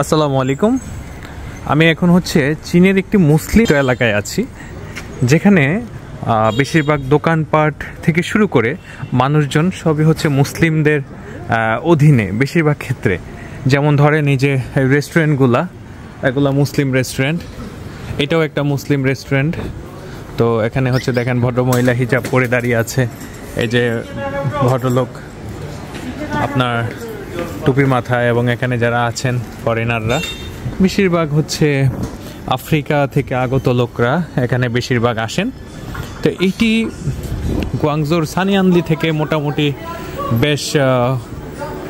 আসসালামু আলাইকুম। আমি এখন হচ্ছে চীনের একটি মুসলিম এলাকায় আছি, যেখানে বেশিরভাগ দোকানপাট থেকে শুরু করে মানুষজন সবই হচ্ছে মুসলিমদের অধীনে বেশিরভাগ ক্ষেত্রে। যেমন ধরেন এই যে রেস্টুরেন্টগুলা, এগুলা মুসলিম রেস্টুরেন্ট, এটাও একটা মুসলিম রেস্টুরেন্ট। তো এখানে হচ্ছে দেখেন ভদ্রমহিলা হিজাব পরে দাঁড়িয়ে আছে, এই যে ভদ্রলোক, আপনার টুপির মাথায় এবং এখানে যারা আছেন ফরেনাররা বেশিরভাগ হচ্ছে আফ্রিকা থেকে আগত লোকরা এখানে বেশিরভাগ আসেন। তো এইটি গুয়াংজোর সানিয়ানলি থেকে মোটামুটি বেশ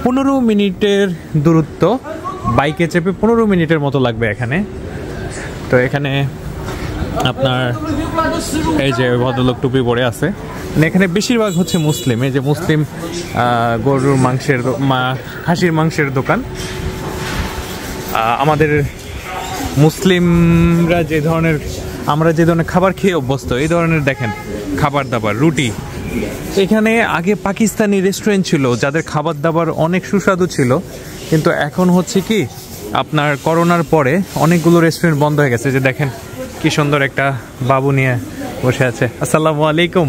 পনেরো মিনিটের দূরত্ব। বাইকে চেপে পনেরো মিনিটের মতো লাগবে এখানে। তো এখানে আপনার এই যে ভদ্রলোক টুপি পরে আছে। মানে এখানে বেশিরভাগ হচ্ছে মুসলিম, এই যে মুসলিম গরুর মাংসের খাসির মাংসের দোকান। আমাদের মুসলিমরা যে ধরনের, আমরা যে ধরনের খাবার খেয়ে অভ্যস্ত, এই ধরনের দেখেন খাবার দাবার রুটি। এখানে আগে পাকিস্তানি রেস্টুরেন্ট ছিল, যাদের খাবার দাবার অনেক সুস্বাদু ছিল, কিন্তু এখন হচ্ছে কি, আপনার করোনার পরে অনেকগুলো রেস্টুরেন্ট বন্ধ হয়ে গেছে। যে দেখেন কি সুন্দর একটা বাবু নিয়ে বসে আছে। আসসালামু আলাইকুম।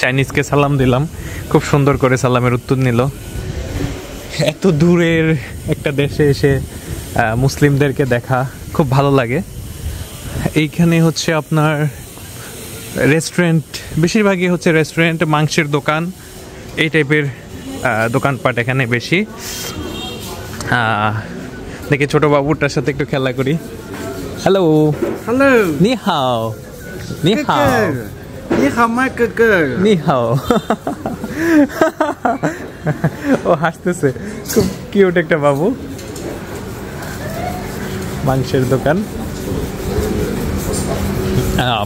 চাইনিজকে সালাম দিলাম। খুব সুন্দর করে সালামের উত্তর নিল। এত দূরের একটা দেশে এসে মুসলিমদেরকে দেখা খুব ভালো লাগে। এইখানে হচ্ছে আপনার রেস্টুরেন্ট, বেশিরভাগই হচ্ছে রেস্টুরেন্ট, মাংসের দোকান। এই টাইপের দোকানপাট এখানে বেশি। দেখি ছোট বাবুটার সাথে একটু খেলা করি। হ্যালো হ্যালো নি হাও নি হাও নি হাও মাই কাকার। নি হাও ও হাসতেছে। খুব কিউট একটা বাবু। মাংসের দোকান।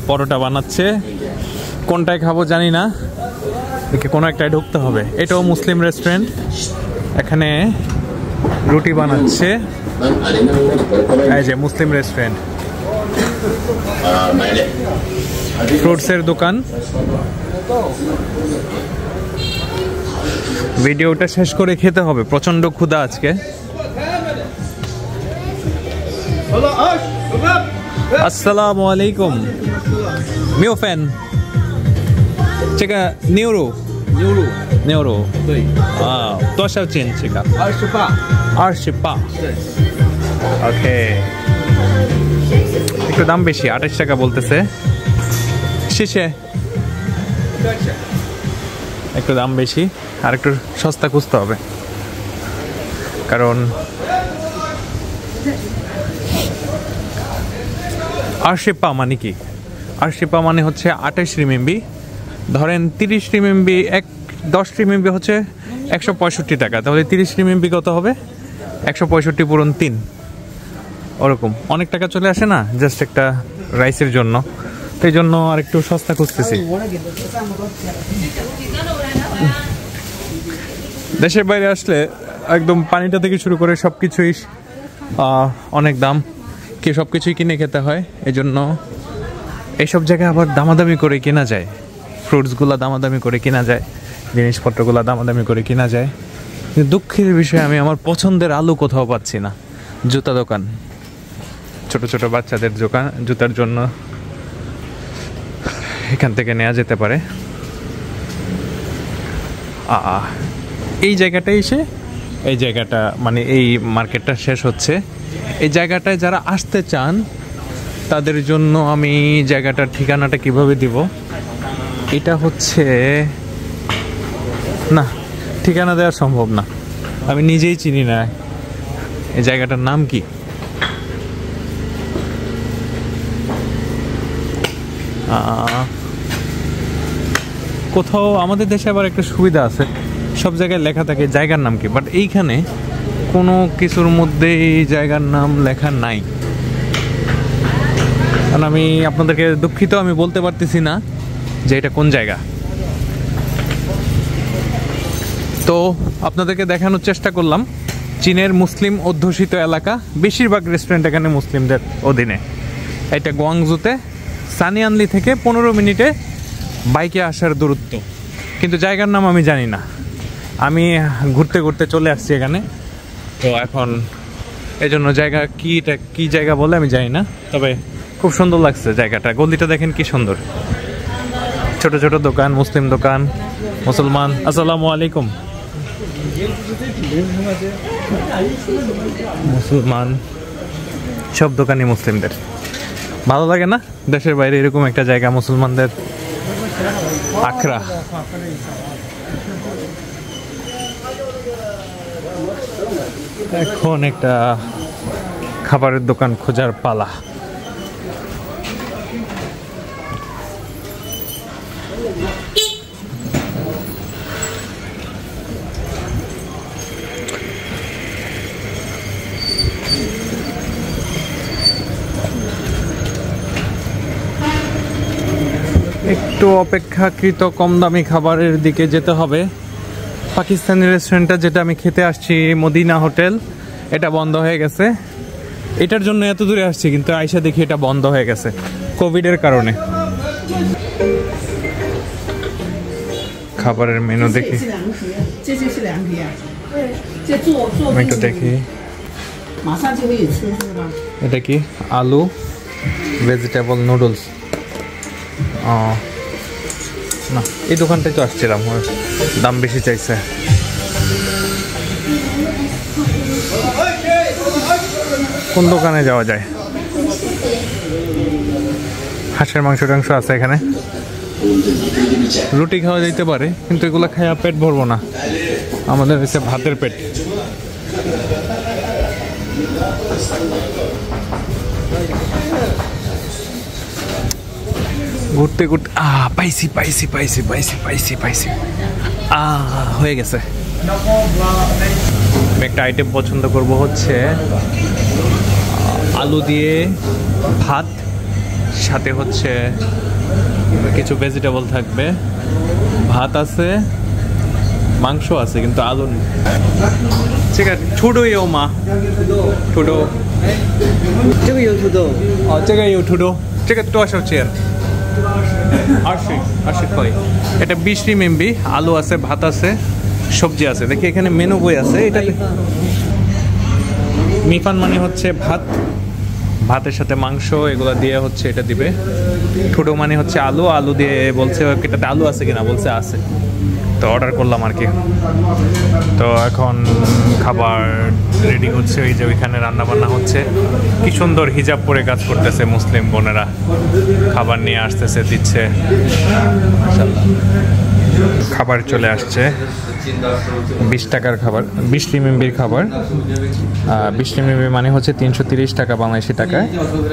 পরোটা বানাচ্ছে। কোনটায় খাব জানি না। কোনো একটায় ঢুকতে হবে। এটাও মুসলিম রেস্টুরেন্ট এখানে রুটি বানাচ্ছে। এই যে মুসলিম রেস্টুরেন্ট। ফ্রুটসের দোকান। ভিডিওটা শেষ করে খেতে হবে। প্রচণ্ড ক্ষুধা আজকে। আসসালামু আলাইকুম। মিও ফ্যান। নিউরো। নিউরো। 肉牛肉，牛肉对，啊多少钱这个二十八，二十八对， ওকে একটু দাম বেশি আঠাশ টাকা বলতেছে শেষে একটু দাম বেশি আর একটু সস্তা খুঁজতে হবে কারণ আরশিপা মানে কি আরশিপা মানে হচ্ছে আঠাশ রিমেম্বি ধরেন তিরিশ রিমেম্বি এক দশ রিমেম্বি হচ্ছে একশো পঁয়ষট্টি টাকা। তাহলে তিরিশ রিমেম্বি কত হবে? একশো পঁয়ষট্টি পূরণ তিন। ওরকম। অনেক টাকা চলে আসে না? জাস্ট একটা রাইসের জন্য। এই জন্য আর একটু সস্তা খুঁজতেছি। দেশের বাইরে আসলে একদম পানিটা থেকে শুরু করে সব কিছুই অনেক দাম। কি সব কিছুই কিনে খেতে হয় এই জন্য এইসব জায়গায় আবার দামাদামি করে কেনা যায়। ফ্রুটসগুলো দামাদামি করে কেনা যায়। জিনিসপত্রগুলো দামাদামি করে কেনা যায়। দুঃখের বিষয়, আমি আমার পছন্দের আলু কোথাও পাচ্ছি না। জুতা দোকান। ছোট ছোট বাচ্চাদের দোকান জুতার জন্য এখান থেকে নেওয়া যেতে পারে। আ এই জায়গাটা এসে, এই জায়গাটা মানে এই মার্কেটটা শেষ হচ্ছে। এই জায়গাটায় যারা আসতে চান, তাদের জন্য আমি জায়গাটার ঠিকানাটা কীভাবে দিব? এটা হচ্ছে না, ঠিকানা দেওয়া সম্ভব না। আমি নিজেই চিনি না। এই জায়গাটার নাম কি? কোথাও আমাদের দেশে আবার একটা সুবিধা আছে। সব জায়গায় লেখা থাকে জায়গার নাম কি বাট এইখানে কোনো কিছুর মধ্যে এই জায়গার নাম লেখা নাই। কারণ আমি আপনাদেরকে দুঃখিত, আমি বলতে পারতেছি না যে এটা কোন জায়গা। তো আপনাদেরকে দেখানোর চেষ্টা করলাম। চীনের মুসলিম অধ্যুষিত এলাকা, বেশিরভাগ রেস্টুরেন্ট এখানে মুসলিমদের অধীনে। এটা গোয়াংজুতে, সানিয়ানলি থেকে পনেরো মিনিটে বাইকে আসার দূরত্ব। কিন্তু জায়গার নাম আমি জানি না। আমি ঘুরতে ঘুরতে চলে আসছি এখানে। তো এখন এই জন্য জায়গা কিটা কি জায়গা বলে আমি জানি না। তবে খুব সুন্দর লাগছে জায়গাটা। গলিটা দেখেন কি সুন্দর। ছোট ছোট দোকান, মুসলিম দোকান, মুসলমান। আসসালামু আলাইকুম। মুসলমান। সব দোকানই মুসলিমদের। ভালো লাগে না? দেশের বাইরে এরকম একটা জায়গা, মুসলমানদের আখড়া। এখন একটা খাবারের দোকান খোঁজার পালা। একটু অপেক্ষাকৃত কম দামি খাবারের দিকে যেতে হবে। পাকিস্তানি রেস্টুরেন্টটা যেটা আমি খেতে আসছি মদিনা হোটেল এটা বন্ধ হয়ে গেছে। এটার জন্য এত দূরে আসছি কিন্তু আয়সা দেখি এটা বন্ধ হয়ে গেছে কোভিডের কারণে। খাবারের মেনু দেখি। একটু দেখি। এটা কি? আলু ভেজিটেবল নুডলস ও না, এই দোকানটাই তো আসছিলাম দাম বেশি চাইছে। কোন দোকানে যাওয়া যায়? হাঁসের মাংস টাংস আছে এখানে। রুটি খাওয়া যাইতে পারে, কিন্তু এগুলো খাইয়া পেট ভরবো না। আমাদের হচ্ছে ভাতের পেট। ঘুরতে ঘুরতে আ পাইছি পাইছি পাইছি পাইছি পাইছি পাইছি আ হয়ে গেছে আমি একটা আইটেম পছন্দ করব হচ্ছে আহ, আলু দিয়ে ভাত সাথে হচ্ছে কিছু ভেজিটেবল থাকবে ভাত আছে মাংস আছে কিন্তু আলু নেই ঠিক আছে ছোটো ইও মা ছোটো 这个有土豆，哦，这个有土豆，这个多少钱 এটা বিশ এমবি আলু আছে, ভাত আছে, সবজি আছে। দেখি এখানে মেনু বই আছে। এটা মিফান মানে হচ্ছে ভাত। ভাতের সাথে মাংস, এগুলো দিয়ে হচ্ছে এটা দিবে। ঠুডো মানে হচ্ছে আলু। আলু দিয়ে বলছে, এটাতে আলু আছে কিনা? বলছে আছে। তো অর্ডার করলাম আর কি। তো এখন খাবার রেডি হচ্ছে ওই যে ওইখানে রান্না বান্না হচ্ছে। কি সুন্দর হিজাব পরে কাজ করতেছে মুসলিম বোনেরা। খাবার নিয়ে আসতেছে, দিচ্ছে। খাবার চলে আসছে। বিশ টাকার খাবার, বিশ রিমিম্বির খাবার। বিশ রিমিম্বি মানে হচ্ছে তিনশো টাকা বাংলাদেশি টাকায়।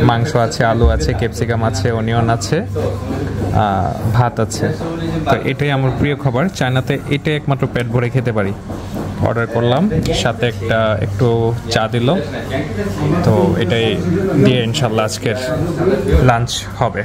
মাংস আছে, আলু আছে, ক্যাপসিকাম আছে, অনিয়ন আছে। ভাত আছে। তো এটাই আমার প্রিয় খাবার। চায়নাতে এটাই একমাত্র পেট ভরে খেতে পারি। অর্ডার করলাম, সাথে একটা একটু চা দিল। তো এটাই দিয়ে ইনশাল্লাহ আজকের লাঞ্চ হবে।